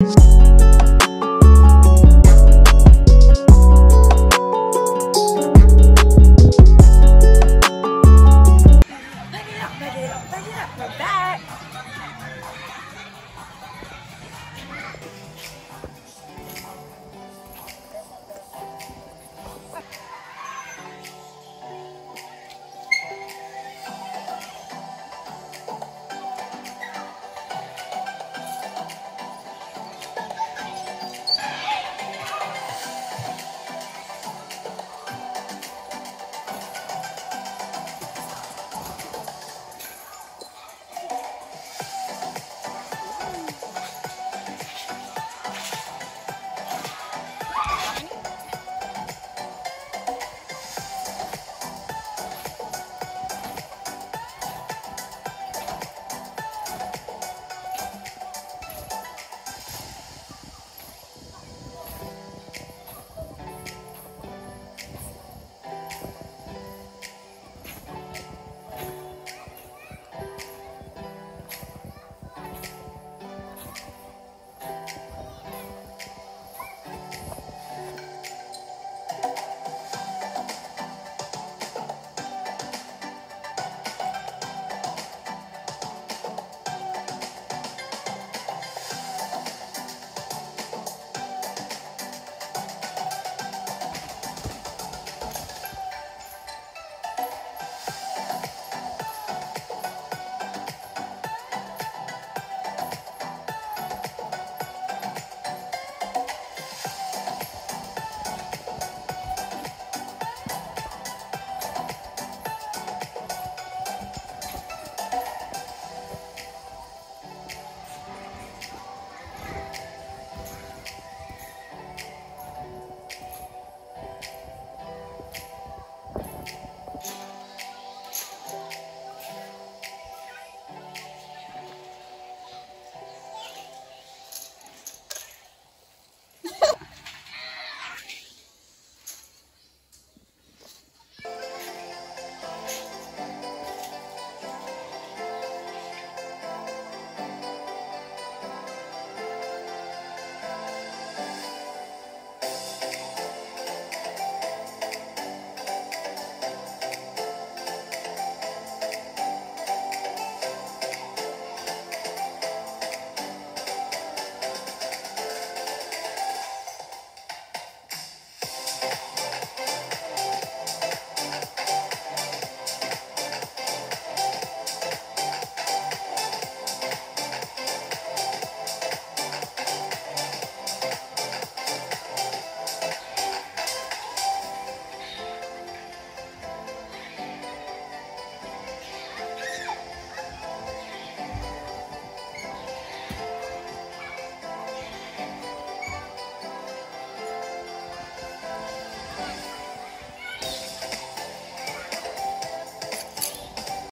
Bye.